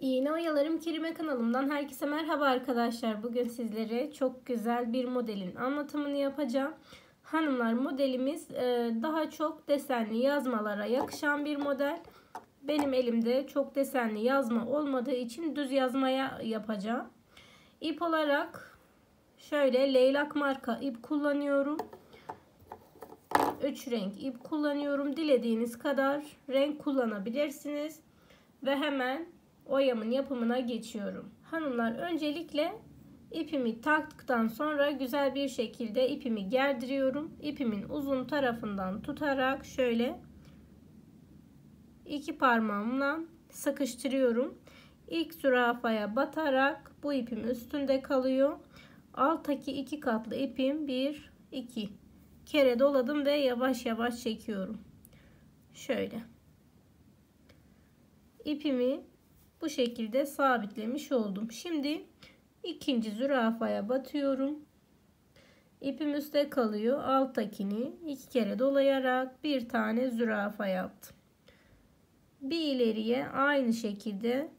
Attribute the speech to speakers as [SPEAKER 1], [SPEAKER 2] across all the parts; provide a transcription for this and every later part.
[SPEAKER 1] İğne Oyalarım Kerime kanalımdan herkese merhaba arkadaşlar. Bugün sizlere çok güzel bir modelin anlatımını yapacağım. Hanımlar modelimiz e, daha çok desenli yazmalara yakışan bir model. Benim elimde çok desenli yazma olmadığı için düz yazmaya yapacağım. İp olarak şöyle leylak marka ip kullanıyorum. 3 renk ip kullanıyorum. Dilediğiniz kadar renk kullanabilirsiniz. Ve hemen oyamın yapımına geçiyorum. Hanımlar öncelikle ipimi taktıktan sonra güzel bir şekilde ipimi gerdiriyorum. İpimin uzun tarafından tutarak şöyle iki parmağımla sıkıştırıyorum. İlk zürafaya batarak bu ipim üstünde kalıyor. Alttaki iki katlı ipim bir iki kere doladım ve yavaş yavaş çekiyorum. Şöyle. İpimi bu şekilde sabitlemiş oldum. Şimdi ikinci zürafaya batıyorum. İpim üstte kalıyor. Alttakini iki kere dolayarak bir tane zürafa yaptım. Bir ileriye aynı şekilde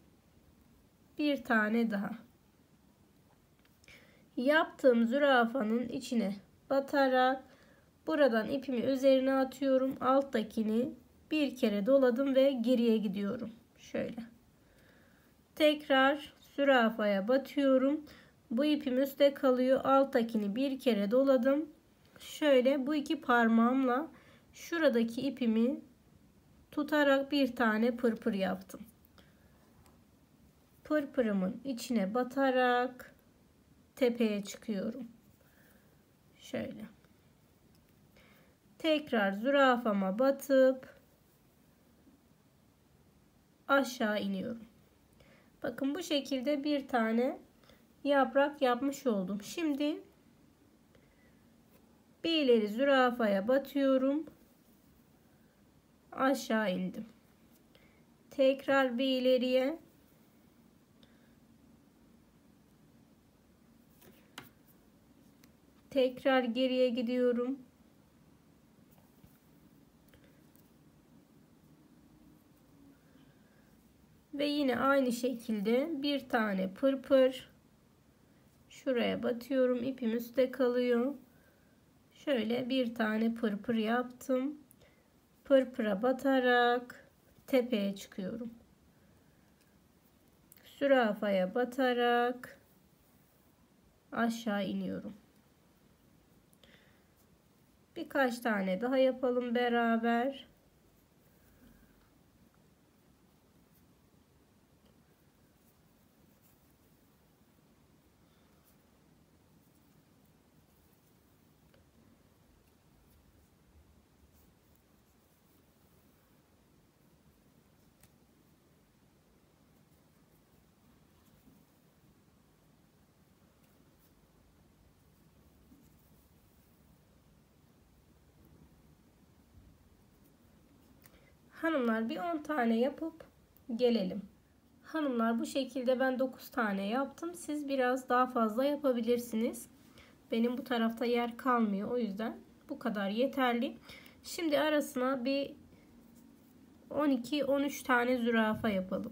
[SPEAKER 1] bir tane daha. Yaptığım zürafanın içine batarak buradan ipimi üzerine atıyorum. Alttakini bir kere doladım ve geriye gidiyorum. Şöyle. Tekrar zürafaya batıyorum. Bu ipim üstte kalıyor. Alttakini bir kere doladım. Şöyle bu iki parmağımla şuradaki ipimi tutarak bir tane pırpır yaptım. Pırpırımın içine batarak tepeye çıkıyorum. Şöyle. Tekrar zürafama batıp aşağı iniyorum. Bakın bu şekilde bir tane yaprak yapmış oldum. Şimdi bir ileri zürafaya batıyorum. Aşağı indim. Tekrar bir ileriye. Tekrar geriye gidiyorum. Ve yine aynı şekilde bir tane pırpır şuraya batıyorum. ipim üstte kalıyor. Şöyle bir tane pırpır yaptım. Pırpıra batarak tepeye çıkıyorum. Sürafaya batarak aşağı iniyorum. Birkaç tane daha yapalım beraber. Hanımlar bir 10 tane yapıp gelelim. Hanımlar bu şekilde ben 9 tane yaptım. Siz biraz daha fazla yapabilirsiniz. Benim bu tarafta yer kalmıyor. O yüzden bu kadar yeterli. Şimdi arasına bir 12-13 tane zürafa yapalım.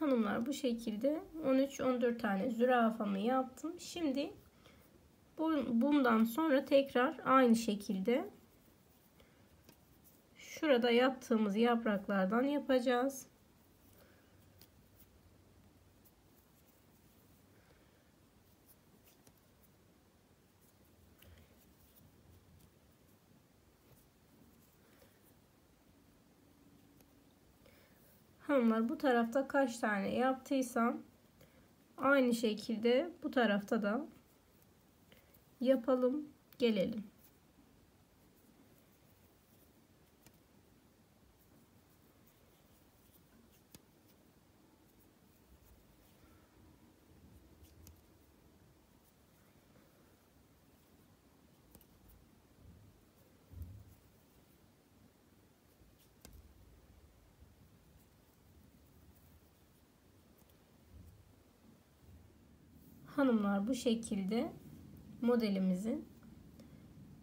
[SPEAKER 1] Hanımlar bu şekilde 13-14 tane zürafamı yaptım. Şimdi bundan sonra tekrar aynı şekilde şurada yaptığımız yapraklardan yapacağız. Hanımlar bu tarafta kaç tane yaptıysam aynı şekilde bu tarafta da yapalım gelelim. Hanımlar bu şekilde modelimizin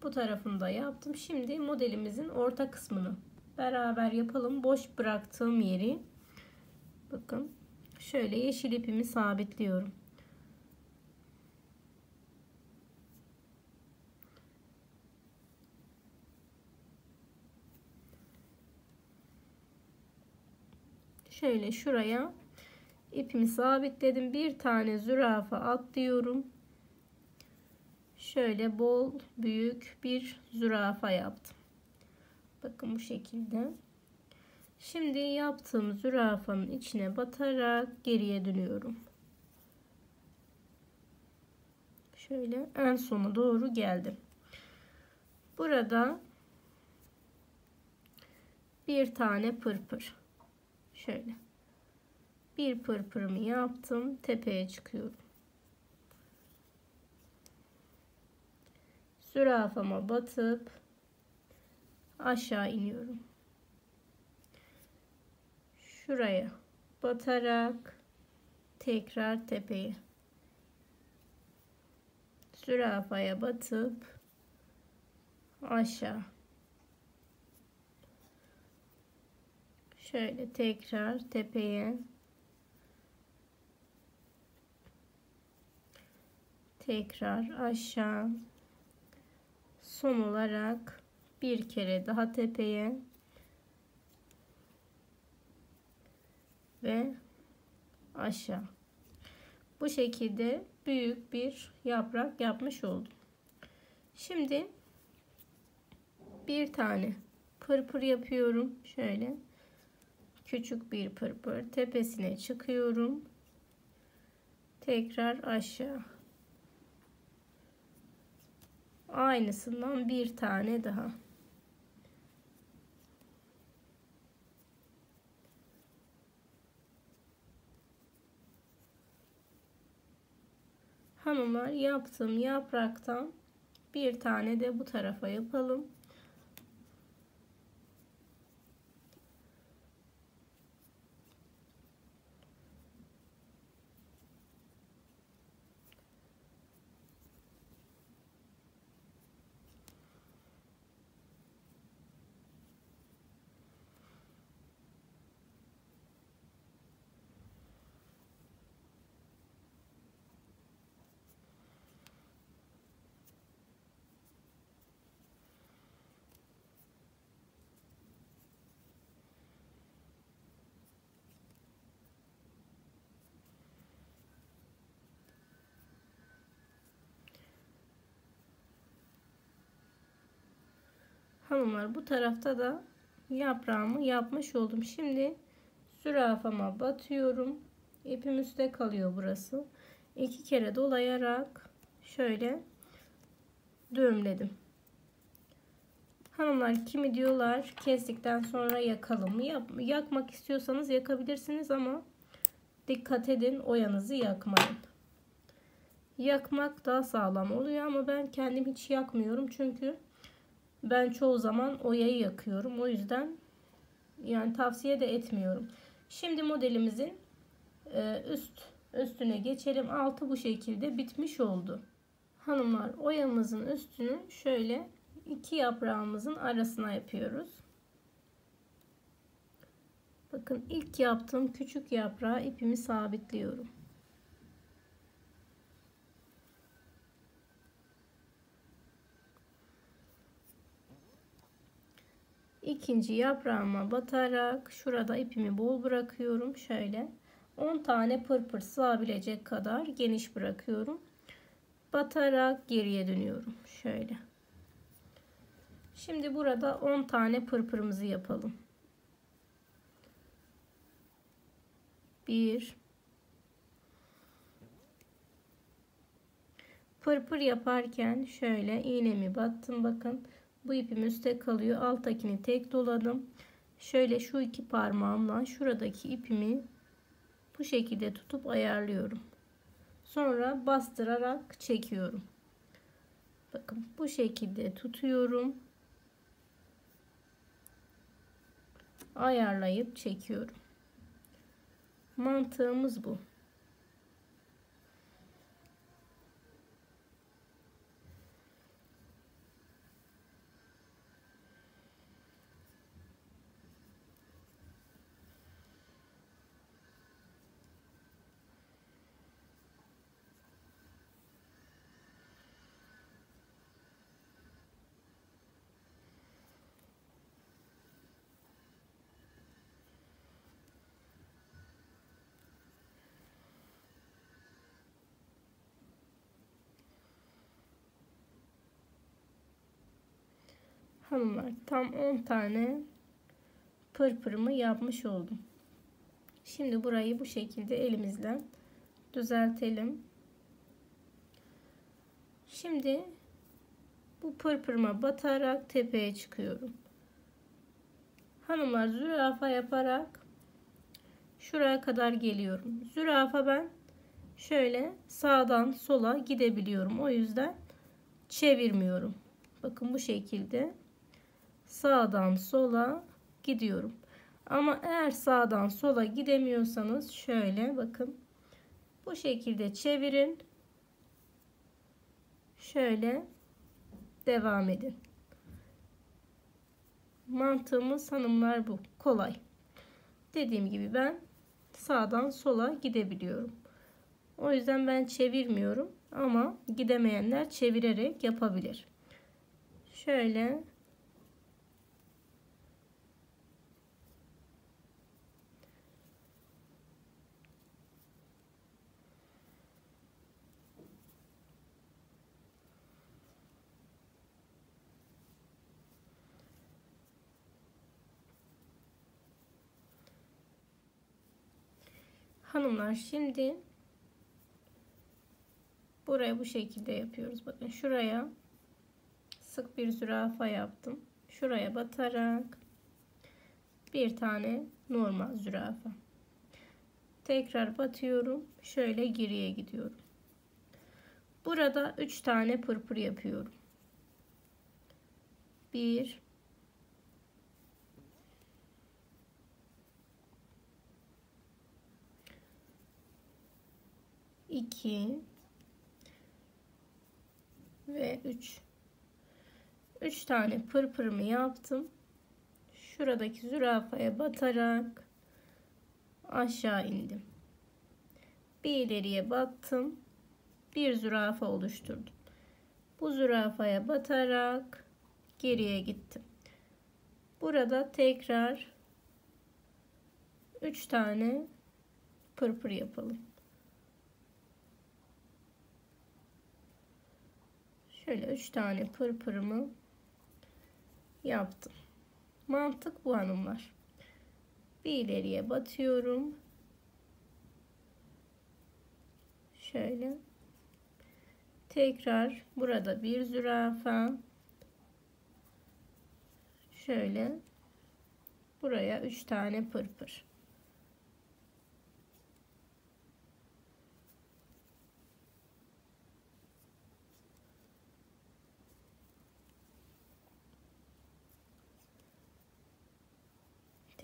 [SPEAKER 1] bu tarafını da yaptım. Şimdi modelimizin orta kısmını beraber yapalım. Boş bıraktığım yeri bakın şöyle yeşil ipimi sabitliyorum. Şöyle şuraya ipimi sabitledim. Bir tane zürafa atlıyorum. Şöyle bol büyük bir zürafa yaptım. Bakın bu şekilde. Şimdi yaptığım zürafanın içine batarak geriye dönüyorum. Şöyle en sona doğru geldim. Burada bir tane pırpır. Şöyle bir pırpırımı yaptım tepeye çıkıyorum. Zürafama batıp aşağı iniyorum. Şuraya batarak tekrar tepeye. Zürafaya batıp aşağı. Şöyle tekrar tepeye tekrar aşağı. Son olarak bir kere daha tepeye. Ve aşağı. Bu şekilde büyük bir yaprak yapmış oldum. Şimdi bir tane pırpır yapıyorum. Şöyle küçük bir pırpır tepesine çıkıyorum. Tekrar aşağı aynısından bir tane daha. Hanımlar yaptığım yapraktan bir tane de bu tarafa yapalım hanımlar bu tarafta da yaprağımı yapmış oldum. Şimdi zürafama batıyorum. İpim üstte kalıyor burası. İki kere dolayarak şöyle düğümledim. Hanımlar kimi diyorlar kestikten sonra yakalım mı? yakmak istiyorsanız yakabilirsiniz ama dikkat edin oyanızı yakmayın. Yakmak daha sağlam oluyor ama ben kendim hiç yakmıyorum çünkü ben çoğu zaman oyayı yakıyorum. O yüzden yani tavsiye de etmiyorum. Şimdi modelimizin e, üst üstüne geçelim. Altı bu şekilde bitmiş oldu. Hanımlar oyamızın üstünü şöyle iki yaprağımızın arasına yapıyoruz. Bakın ilk yaptığım küçük yaprağı ipimi sabitliyorum. İkinci yaprağıma batarak şurada ipimi bol bırakıyorum. Şöyle 10 tane pırpır sığabilecek kadar geniş bırakıyorum. Batarak geriye dönüyorum. Şöyle. Şimdi burada 10 tane pırpırımızı yapalım. Bir. Pırpır yaparken şöyle iğnemi battım. Bakın. Bu ipim üstte kalıyor. Alttakini tek doladım. Şöyle şu iki parmağımla şuradaki ipimi bu şekilde tutup ayarlıyorum. Sonra bastırarak çekiyorum. Bakın bu şekilde tutuyorum. Ayarlayıp çekiyorum. Mantığımız bu. Hanımlar tam 10 tane pırpırımı yapmış oldum. Şimdi burayı bu şekilde elimizle düzeltelim. Şimdi bu pırpırıma batarak tepeye çıkıyorum. Hanımlar zürafa yaparak şuraya kadar geliyorum. Zürafa ben şöyle sağdan sola gidebiliyorum. O yüzden çevirmiyorum. Bakın bu şekilde sağdan sola gidiyorum. Ama eğer sağdan sola gidemiyorsanız şöyle bakın. Bu şekilde çevirin. Şöyle devam edin. Mantığımız hanımlar bu. Kolay. Dediğim gibi ben sağdan sola gidebiliyorum. O yüzden ben çevirmiyorum ama gidemeyenler çevirerek yapabilir. Şöyle Hanımlar şimdi buraya bu şekilde yapıyoruz. Bakın şuraya sık bir zürafa yaptım. Şuraya batarak bir tane normal zürafa. Tekrar batıyorum. Şöyle geriye gidiyorum. Burada 3 tane pırpır yapıyorum. 1 2 ve 3 3 tane pırpırımı yaptım. Şuradaki zürafaya batarak aşağı indim. Bir ileriye battım. Bir zürafa oluşturdum. Bu zürafaya batarak geriye gittim. Burada tekrar 3 tane pırpır yapalım. Şöyle 3 tane pırpırımı yaptım. Mantık bu hanımlar. Bir ileriye batıyorum. Şöyle. Tekrar burada bir zürafa. Şöyle. Buraya 3 tane pırpır.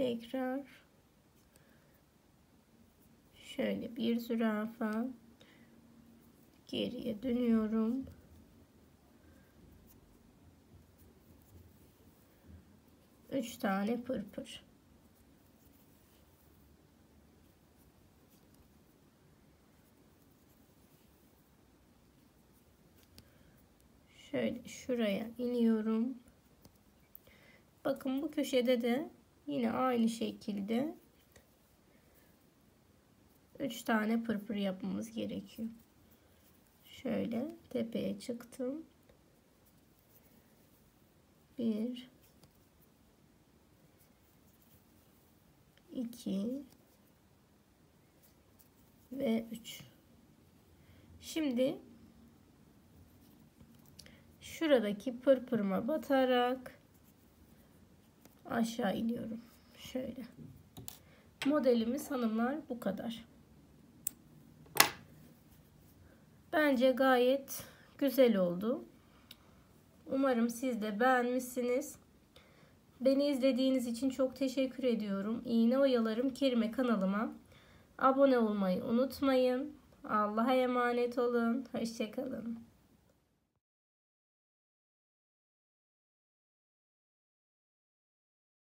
[SPEAKER 1] Tekrar şöyle bir zürafa geriye dönüyorum. Üç tane pırpır. Şöyle şuraya iniyorum. Bakın bu köşede de Yine aynı şekilde 3 tane pırpır yapmamız gerekiyor. Şöyle tepeye çıktım. 1 2 ve 3. Şimdi şuradaki pırpırıma batarak aşağı iniyorum. Şöyle. Modelimiz hanımlar bu kadar. Bence gayet güzel oldu. Umarım siz de beğenmişsiniz. Beni izlediğiniz için çok teşekkür ediyorum. İğne oyalarım Kerime kanalıma abone olmayı unutmayın. Allah'a emanet olun. Hoşçakalın.